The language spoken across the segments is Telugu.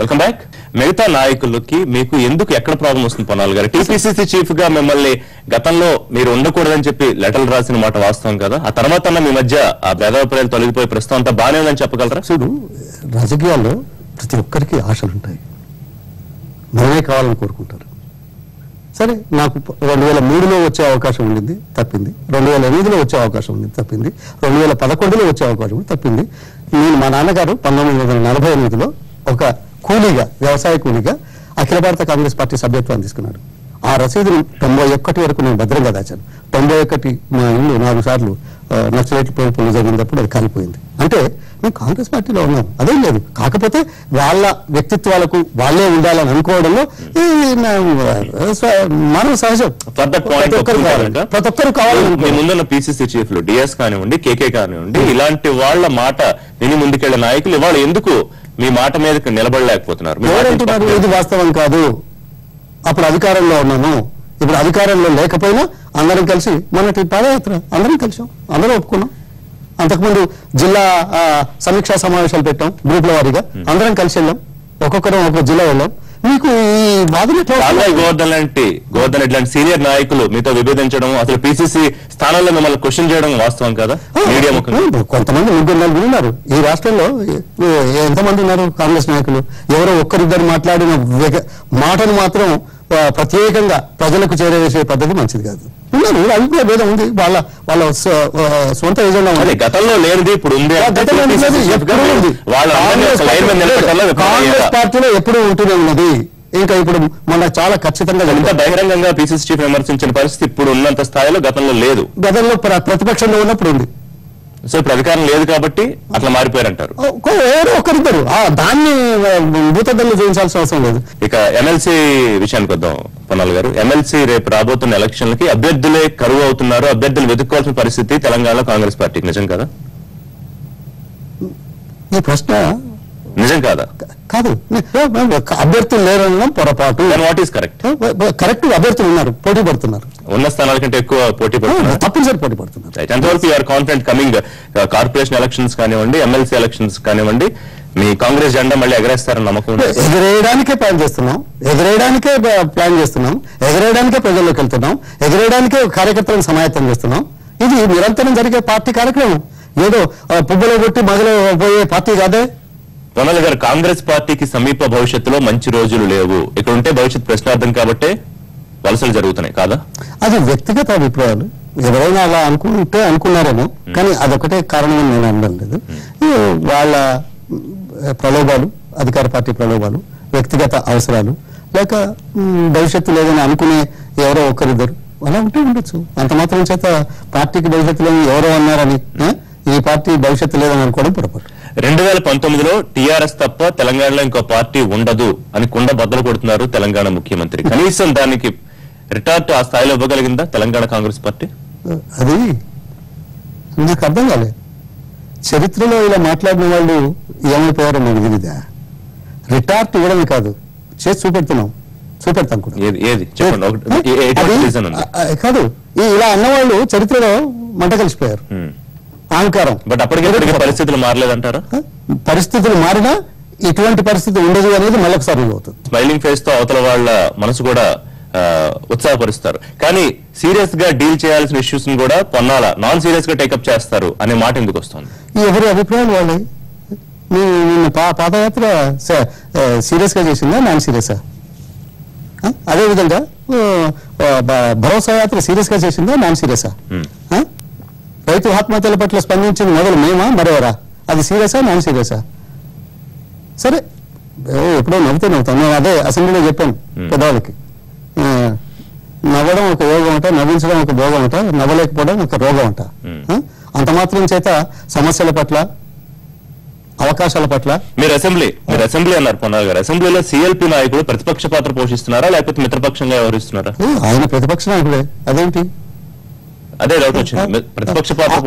వెల్కమ్ బ్యాక్ మిగతా నాయకులకి మీకు ఎందుకు ఎక్కడ ప్రాబ్లం వస్తుంది పొన్నాలు గారు? టీపీసీసీ చీఫ్గా మిమ్మల్ని గతంలో మీరు ఉండకూడదని చెప్పి లెటర్లు రాసిన మాట వాస్తవం కదా? ఆ తర్వాత మీ మధ్య ఆ భేదాభిప్రాయాలు తొలగిపోయి ప్రస్తుతం అంతా బాగానే ఉందని చెప్పగలరా? చూడు రాజకీయాల్లో ప్రతి ఒక్కరికి ఆశలు ఉంటాయి. మనమే కావాలని కోరుకుంటారు. సరే నాకు రెండు వేల మూడులో వచ్చే అవకాశం ఉండింది తప్పింది. రెండు వేల ఎనిమిదిలో వచ్చే అవకాశం ఉంది తప్పింది. రెండు వేల పదకొండులో వచ్చే అవకాశం తప్పింది. నేను మా నాన్నగారు పంతొమ్మిది వందల నలభై ఎనిమిదిలో ఒక కూలీగా వ్యవసాయ కూలీగా అఖిల భారత కాంగ్రెస్ పార్టీ సభ్యత్వాన్ని తీసుకున్నాడు ఆ రసీదును తొంభై ఒక్కటి వరకు నేను భద్రంగా దాచాను. తొంభై ఒకటి మా ఇల్లు నాలుగు సార్లు ఆ, నక్సలైట్లు పేరుపులు జరిగినప్పుడు అది కాలిపోయింది. అంటే మేము కాంగ్రెస్ పార్టీలో ఉన్నాం. అదేం లేదు. కాకపోతే వాళ్ళ వ్యక్తిత్వాలకు వాళ్ళే ఉండాలని అనుకోవడంలో ఈ నా- స- మానవ సహజం. ప్రతి ఒక్కరు కావాలి. ప్రతి ఒక్కరు కావాలని మీ ముందున్న పీసీసీ చీఫ్లు డిఎస్ కానివ్వండి కేకే కానివ్వండి ఇలాంటి వాళ్ళ మాట విని ముందుకెళ్ళే నాయకులు ఇవాళ ఎందుకు మీ మాట మీదకి నిలబడలేకపోతున్నారు. ఎవరంటున్నారు ఇది వాస్తవం కాదు? అప్పుడు అధికారంలో ఉన్నాము. ఇప్పుడు అధికారంలో లేకపోయినా అందరం కలిసి మొన్నటి పాదయాత్ర అందరం కలిసాం. అందరం ఒప్పుకున్నాం. అంతకుముందు జిల్లా సమీక్షా సమావేశాలు పెట్టాం గ్రూపుల వారీగా. అందరం కలిసి వెళ్ళాం. ఒక్కొక్కరం ఒక్కొక్క జిల్లా వెళ్ళాం. మీకు ఈ వాదన? గోవర్ధన్ లాంటి గోవర్ధన్ ఇట్లాంటి సీనియర్ నాయకులు మీతో విభేదించడం అసలు పీసీసీ స్థానంలో మిమ్మల్ని క్వశ్చన్ చేయడం వాస్తవం కదా? మీడియా కొంతమంది ముగ్గురు నలుగురు ఉన్నారు. ఈ రాష్ట్రంలో ఎంతమంది ఉన్నారు కాంగ్రెస్ నాయకులు? ఎవరో ఒక్కరిద్దరు మాట్లాడిన మాటను మాత్రం ప్రత్యేకంగా ప్రజలకు చేరవేసే పద్ధతి మంచిది కాదు. ఉన్నారు అభిప్రాయ భేదం ఉంది. వాళ్ళ వాళ్ళ సొంత ఏజెండా ఉంది. గతంలో లేనిది ఇప్పుడు ఉంది కాంగ్రెస్? పార్టీలో ఎప్పుడూ ఉంటూనే ఉన్నది. ఇంకా ఇప్పుడు మన చాలా ఖచ్చితంగా ఇంత తెలుసు. బహిరంగంగా పీసీసీ చీఫ్ విమర్శించిన పరిస్థితి ఇప్పుడు ఉన్నంత స్థాయిలో గతంలో లేదు. గతంలో ప్ర- ప్రతిపక్షంలో ఉన్నప్పుడు ఉంది. సో ఇప్పుడు అధికారం లేదు కాబట్టి అట్లా మారిపోయారంటారు. ఎవరో ఒకరిద్దరు. ఆ, దాన్ని భూతద్దలు చూపించాల్సిన అవసరం లేదు. ఇక ఎమ్మెల్సీ విషయానికి వద్దాం పొన్నాల్ గారు. ఎమ్మెల్సీ రేపు రాబోతున్న ఎలక్షన్లకి అభ్యర్థులే కరువు అవుతున్నారు అభ్యర్థులు వెతుక్కోవాల్సిన పరిస్థితి తెలంగాణలో కాంగ్రెస్ పార్టీకి. నిజం కదా? ఈ ప్రశ్న నిజం కాదా? కాదు. అభ్యర్థులు లేరనడం పొరపాటు. Then what is correct correct అభ్యర్థులు ఉన్నారు పోటీ పడుతున్నారు. ఉన్న స్థానాల కంటే ఎక్కువ పోటీ పడుతున్నారు. తప్పనిసరి పోటీ పడుతున్నారు. ఎంతవరకు you are confident coming corporation elections కానివ్వండి ఎమ్మెల్సీ ఎలక్షన్స్ కానివ్వండి మీ కాంగ్రెస్ జెండా మళ్ళీ ఎగరేస్తారని నమ్మకం ఎగరేయడానికే ప్లాన్ చేస్తున్నాం. ఎగరేయడానికే ప్లాన్ చేస్తున్నాం. ఎగరేయడానికే ప్రజల్లోకి వెళ్తున్నాం. ఎగరేయడానికే కార్యకర్తలను సమాయత్తం చేస్తున్నాం. ఇది నిరంతరం జరిగే పార్టీ కార్యక్రమం. ఏదో పువ్వులో కొట్టి మొదలు పోయే పార్టీ కాదే. పొన్నల్ గారు కాంగ్రెస్ పార్టీకి సమీప భవిష్యత్తులో మంచి రోజులు లేవు. ఇక్కడ ఉంటే భవిష్యత్ ప్రశ్నార్థం కాబట్టే వలసలు జరుగుతున్నాయి కాదా? అది వ్యక్తిగత అభిప్రాయాలు. ఎవరైనా అలా అనుకుంటే అనుకున్నారేమో కానీ అదొకటే కారణం నేను అనడం లేదు. వాళ్ళ ప్రలోభాలు అధికార పార్టీ ప్రలోభాలు వ్యక్తిగత అవసరాలు లేక భవిష్యత్తు లేదని అనుకునే ఎవరో ఒకరిద్దరు అలా ఉంటే ఉండొచ్చు. అంత మాత్రం చేత పార్టీకి భవిష్యత్తు లేదని ఎవరో అన్నారని ఈ పార్టీ భవిష్యత్తు లేదని అనుకోవడం పొరపాటు. రెండు వేల పంతొమ్మిదిలో టీఆర్ఎస్ తప్ప తెలంగాణలో ఇంకో పార్టీ ఉండదు అని కుండ బద్దలు కొడుతున్నారు తెలంగాణ ముఖ్యమంత్రి. కనీసం దానికి రిటార్ట్ ఆ స్థాయిలో ఇవ్వగలిగిందా తెలంగాణ కాంగ్రెస్ పార్టీ? అది నాకు అర్థం కాలేదు చరిత్రలో ఇలా మాట్లాడిన వాళ్ళు ఏమైపోయారో నాకు తెలీదా? రిటార్ట్ ఇవ్వడమే కాదు చేసి చూపెడుతున్నాం. చూపెడతాం కూడా. ఏది కాదు ఇలా అన్నవాళ్ళు చరిత్రలో మంట కలిసిపోయారు. అహంకారం బట్ అప్పటికే పరిస్థితులు మారలేదంటారా? పరిస్థితులు మారినా ఇటువంటి పరిస్థితి ఉండదు అనేది మళ్ళొకసారి అవుతుంది. స్మైలింగ్ ఫేస్తో అవతల వాళ్ళ మనసు కూడా ఉత్సాహపరుస్తారు. కానీ సీరియస్గా డీల్ చేయాల్సిన ఇష్యూస్ కూడా పొన్నాల నాన్ సీరియస్గా టేకప్ చేస్తారు అనే మాట ఎందుకు వస్తుంది? ఈ ఎవరి అభిప్రాయాలు వాళ్ళవి? మీ నిన్న పాదయాత్ర సీరియస్గా చేసిందా నాన్ సీరియసా అదే విధంగా ఆ, ఆ, బ- భరోసా యాత్ర సీరియస్గా చేసిందా నాన్ సీరియసా? రైతు ఆత్మహత్యల పట్ల స్పందించింది మొదలు మేమా? మరెవరా? అది సీరియసా నాన్ సీరియసా? సరే ఎప్పుడో నవ్వుతే నవ్వుతాం. నేను అదే అసెంబ్లీలో చెప్పాను. పెద్దవాళ్ళకి నవ్వడం ఒక యోగం అంట నవ్వించడం ఒక భోగం అంట నవ్వలేకపోవడం ఒక రోగం అంట? అంత మాత్రం చేత సమస్యల పట్ల అవకాశాల పట్ల మీరు అసెంబ్లీ మీరు అసెంబ్లీ అన్నారు పొన్నాల గారు. అసెంబ్లీలో సిఎల్పి నాయకులు ప్రతిపక్ష పాత్ర పోషిస్తున్నారా లేకపోతే మిత్రపక్షంగా వ్యవహరిస్తున్నారా? ఆయన ప్రతిపక్ష నాయకుడే. అదేంటి? అదే డౌట్ వచ్చింది. ప్రతిపక్ష పాత్ర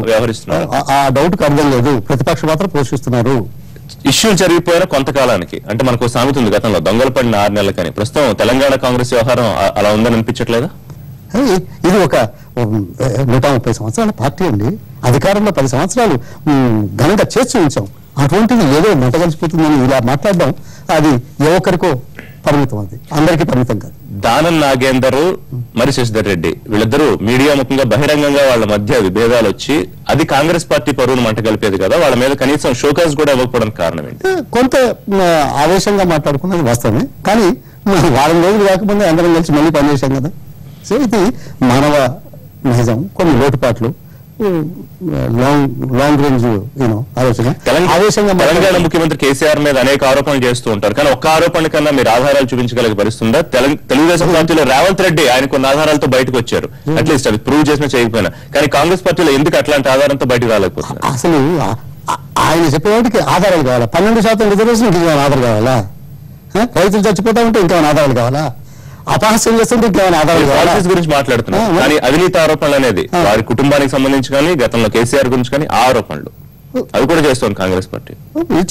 వ్యవహరిస్తున్నారా. ఆ- డౌట్ అర్థం లేదు. ప్రతిపక్ష పాత్ర పోషిస్తున్నారు. ఇష్యూలు జరిగిపోయిన కొంతకాలానికి అంటే మనకు సామెత ఉంది గతంలో దొంగలు పడిన ఆరు నెలలకని. ప్రస్తుతం తెలంగాణ కాంగ్రెస్ వ్యవహారం అలా ఉందని అనిపించట్లేదా? ఇది ఒక నూట ముప్పై సంవత్సరాల పార్టీ అండి. అధికారంలో పది సంవత్సరాలు ఘనంగా చేసి ఉంచాం. అటువంటిది ఏదో మంట కలిసిపోతుందని ఇలా మాట్లాడడం అది ఏ ఒక్కరికో పరిమితం అది. అందరికీ పరిమితం కాదు. దానం నాగేందర్ మరి శశిధర్ రెడ్డి. వీళ్ళిద్దరూ మీడియా ముఖంగా బహిరంగంగా వాళ్ళ మధ్య విభేదాలు వచ్చి అది కాంగ్రెస్ పార్టీ పరువును మంట కలిపేది కదా వాళ్ళ మీద కనీసం షోకాస్ కూడా ఇవ్వకపోవడానికి కారణం ఏంటి? కొంత ఆవేశంగా మాట్లాడుకున్నది వాస్తవమే. కానీ వారం రోజులు కాకముందే అందరం కలిసి మళ్ళీ పనిచేశాం కదా. సో ఇది మానవ నిజం కొన్ని లోటుపాట్లు. లాంగ్ లాంగ్ రేంజ్ యూనో ఆలోచన. తెలంగాణ ఆవేశంగా తెలంగాణ మాట్లాడడం- ముఖ్యమంత్రి కేసీఆర్ మీద అనేక ఆరోపణలు చేస్తూ ఉంటారు. కానీ ఒక్క ఆరోపణ కన్నా మీరు ఆధారాలు చూపించగలిగే పరిస్థితుందా? తెలం- తెలుగుదేశం పార్టీలో రేవంత్ రెడ్డి ఆయన కొన్ని ఆధారాలతో బయటకు వచ్చారు. అట్లీస్ట్ అది ప్రూవ్ చేసినా చేయకపోయినా. కానీ కాంగ్రెస్ పార్టీలో ఎందుకు అట్లాంటి ఆధారంతో బయటకు రాలేకపోతున్నారు? అసలు ఆయన చెప్పేవాటికి ఆధారాలు కావాలా? పన్నెండు శాతం రిజర్వేషన్ ఇంకేమైనా ఆధారం కావాలా? రైతులు చచ్చిపోతా ఉంటే ఇంకేమైనా ఆధారాలు కావాలా? అపహాస్యం చేస్తుంటే గురించి మరి- కానీ అవినీతి ఆరోపణలు అనేది. వారి కుటుంబానికి సంబంధించి కానీ గతంలో కేసీఆర్ గురించి కానీ ఆరోపణలు. అవి కూడా చేస్తోంది కాంగ్రెస్ పార్టీ.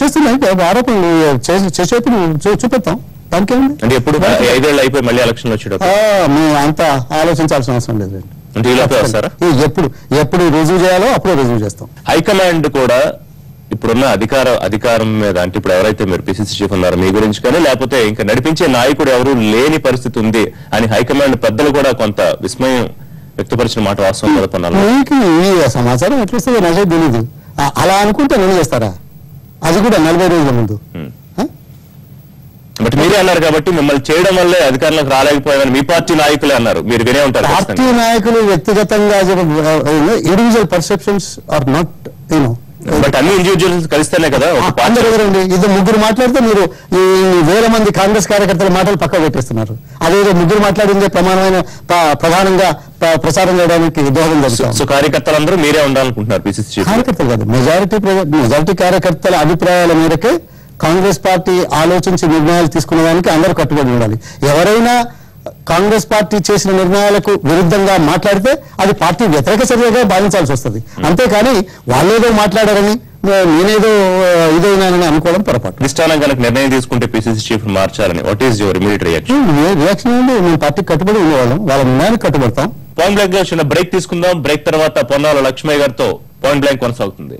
చేస్తున్నాయి. ఆరోపణలు చేసి- చేసేప్పుడు చూపిస్తాం దానికి అంటే ఎప్పుడు ఐదేళ్ళు అయిపోయి మళ్ళీ ఎలక్షన్లు వచ్చేటప్పుడు. మేము అంత ఆలోచించాల్సిన అవసరం లేదు అంటే ఎప్పుడు ఎప్పుడు రుజువు చేయాలో అప్పుడే రుజువు చేస్తాం. హైకమాండ్ కూడా ఇప్పుడున్న అధికార అధికారం మీద అంటే ఇప్పుడు ఎవరైతే మీరు పిసిసి చీఫ్ ఉన్నారో మీ గురించి కానీ లేకపోతే ఇంకా నడిపించే నాయకుడు ఎవరు లేని పరిస్థితి ఉంది అని హైకమాండ్ పెద్దలు కూడా కొంత విస్మయం వ్యక్తపరిచిన మాట వాస్తవం కదా సమాచారం ఎట్లా నాకే తెలియదు అలా అనుకుంటే నేను చేస్తారా? అది కూడా నలభై రోజుల ముందు? బట్ మీరే అన్నారు కాబట్టి మిమ్మల్ని చేయడం వల్లే అధికారంలోకి రాలేకపోయామని మీ పార్టీ నాయకులే అన్నారు. మీరు వినే ఉంటారు పార్టీ. నాయకులు వ్యక్తిగతంగా individual perceptions are not you know but అన్ని ఇండివిజువల్స్ కలిస్తేనే కదా అందరు ఎవరండి? ఇద్దరు ముగ్గురు మాట్లాడితే మీరు ఈ వేల మంది కాంగ్రెస్ కార్యకర్తల మాటలు పక్క పెట్టేస్తున్నారు. అదేదో ముగ్గురు మాట్లాడిందే ప్రమాణమైన ప్ర- ప్రధానంగా ప్ర- ప్రచారం చేయడానికి దోహదం సో జరుగుతుంది కార్యకర్తలందరూ మీరే ఉండాలనుకుంటున్నారు పిసిసి కార్యకర్తలు కాదు మెజారిటీ మెజారిటీ కార్యకర్తల అభిప్రాయాల మేరకే కాంగ్రెస్ పార్టీ ఆలోచించి నిర్ణయాలు తీసుకునే దానికి అందరూ కట్టుబడి ఉండాలి. ఎవరైనా కాంగ్రెస్ పార్టీ చేసిన నిర్ణయాలకు విరుద్ధంగా మాట్లాడితే అది పార్టీ వ్యతిరేక చర్యగా భావించాల్సి వస్తుంది. అంతేకాని వాళ్ళేదో మాట్లాడారని నేనేదో ఇదైనానని అనుకోవడం పొరపాటు. అధిష్టానం కనుక నిర్ణయం తీసుకుంటే పిసిసి చీఫ్ మార్చాలని. What is your immediate reaction reaction ఏంటి మేము పార్టీకి కట్టుబడి ఉండేవాళ్ళం. వాళ్ళ నిర్ణయానికి కట్టుబడతాం. పాయింట్ బ్లాంక్గా చిన్న బ్రేక్ తీసుకుందాం. బ్రేక్ తర్వాత పొన్నాల లక్ష్మయ్య గారితో పాయింట్ బ్లాంక్ కొనసాగుతుంది.